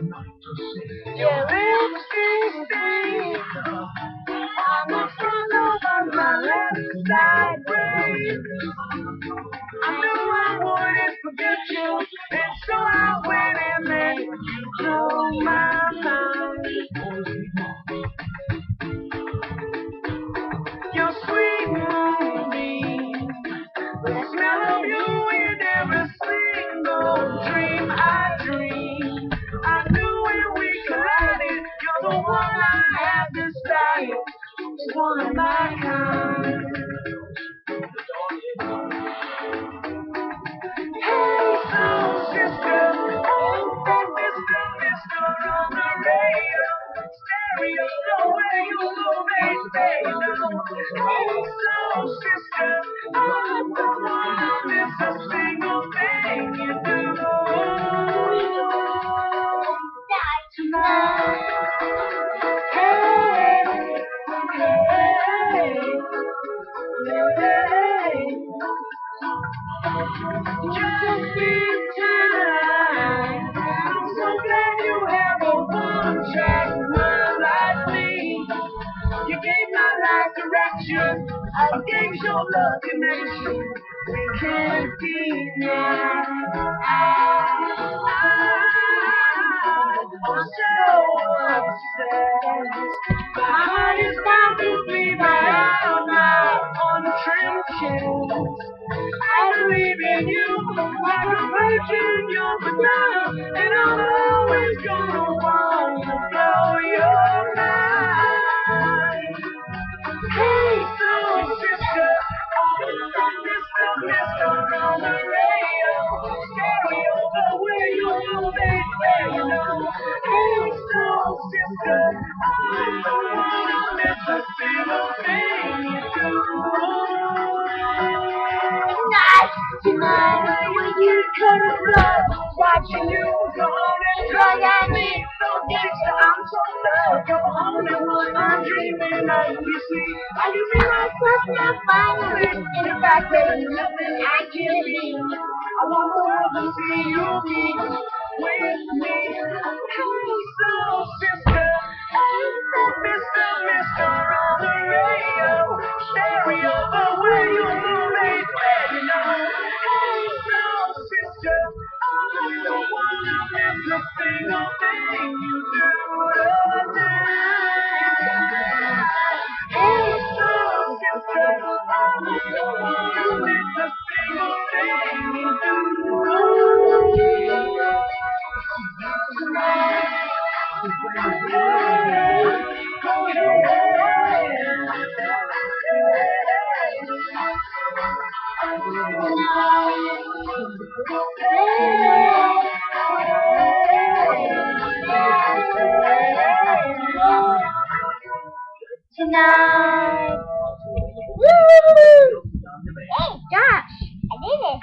Your lipstick stains on the front of my left side brain. I knew I wouldn't forget you, and so I went the one I had decided was one of my kind. Hey, soul sister, oh, Mr. Mister on the radio, Just in time. I'm so glad you have a like me. You gave my life direction. I gave your love connection. We can't deny. I'm so. My heart is bound to bleed in you like a virgin, you're Madonna, and I'm always gonna want when you come watching you go on and drug at me. So gangsta, I'm so low, you're the only one I'm dreaming of. You see, I can see myself now finally. In the fact that nothing I can be. I want the world to see you be with me. Hey, tonight. Woo! Hey, John.